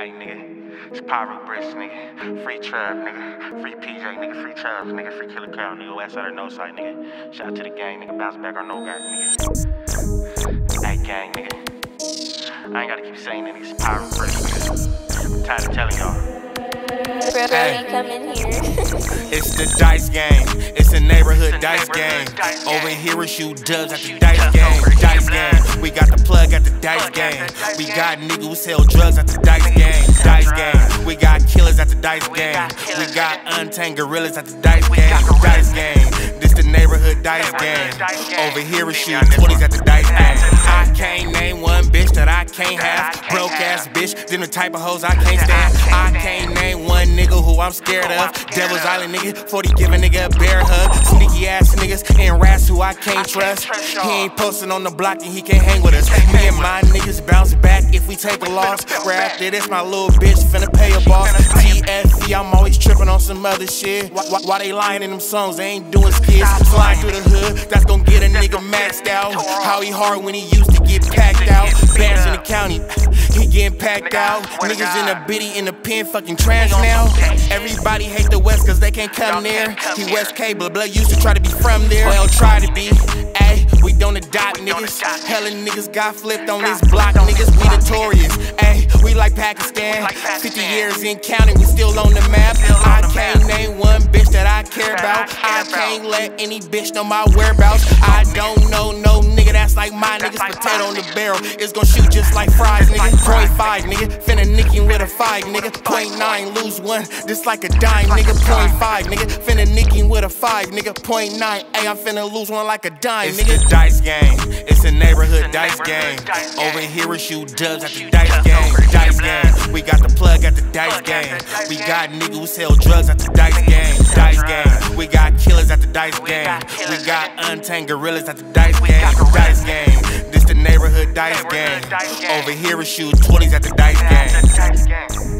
Hey nigga, it's Piru Bris nigga, free Trap, nigga, free PJ nigga, free Trav nigga, free Killer Cow nigga, west side of no side nigga. Shout out to the gang nigga, bounce back or no gang nigga. Hey gang nigga, I ain't gotta keep saying it, it's Piru Bris nigga. I'm tired of telling y'all. Hey. come in here. It's the dice game. It's a neighborhood It's a dice neighborhood game. dice Over game. here we shoot dubs at the Shoot dice game. Dice game. We got the plug at the dice Plug game. the dice We game. got niggas who sell drugs at the dice game. Dice drugs. game. We got killers at the dice We game. got We got untamed gorillas at the dice We game. got gorillas, Dice game. The neighborhood dice game. Over here we See shoot me on 20s at the dice game. I can't name one bitch that I can't have. Broke ass bitch. Them the type of hoes I can't stand. I can't name one nigga who I'm scared of. Devil's. Island nigga, 40 give a nigga a bear hug. Sneaky ass niggas and rats who I can't trust. He ain't posting on the block and he can't hang with us. Me and my niggas bounce back take a loss. Right after this, my little bitch finna pay a boss. TFC, I'm always tripping on some other shit. Why, why, why they lying in them songs? They ain't doing skits. Slide through the hood, that's gonna get a nigga gonna get a maxed out. How he hard when he used to get packed out. Bands in the county, he getting packed out. I swear to Niggas in the biddy in the pen, fucking trash now. Everybody hate the West cause they can't come there. He. West K, blah blah, used to try to be from there. Well, try to be. Ayy, we don't adopt We don't niggas. Hella niggas got flipped on this block. Niggas, we notorious. Ayy, we like Pakistan. 50 years in counting, we still on the map. I can't name one bitch that I care about. I can't let any bitch know my whereabouts. I don't know no nigga that's like my niggas. Potato on the barrel. It's gon' shoot just like fries, nigga. Point five, nigga. Finna nick with a five, nigga. Point nine, lose one. Just like a dime, nigga. a Point five, nigga. Finna nick with a five, nigga. Point nine, ayy, I'm finna lose one like a dime, nigga. It's the dice game. It's a neighborhood a dice game. Over here we shoot dubs at the dice game. Dice game. We got the plug at the dice game. We got niggas who sell drugs at the dice game. Dice game. We got killers at the dice game. We got untamed gorillas at the dice We game. got gorillas, Dice game. This the neighborhood dice game. Over here we shoot 20s at the dice game.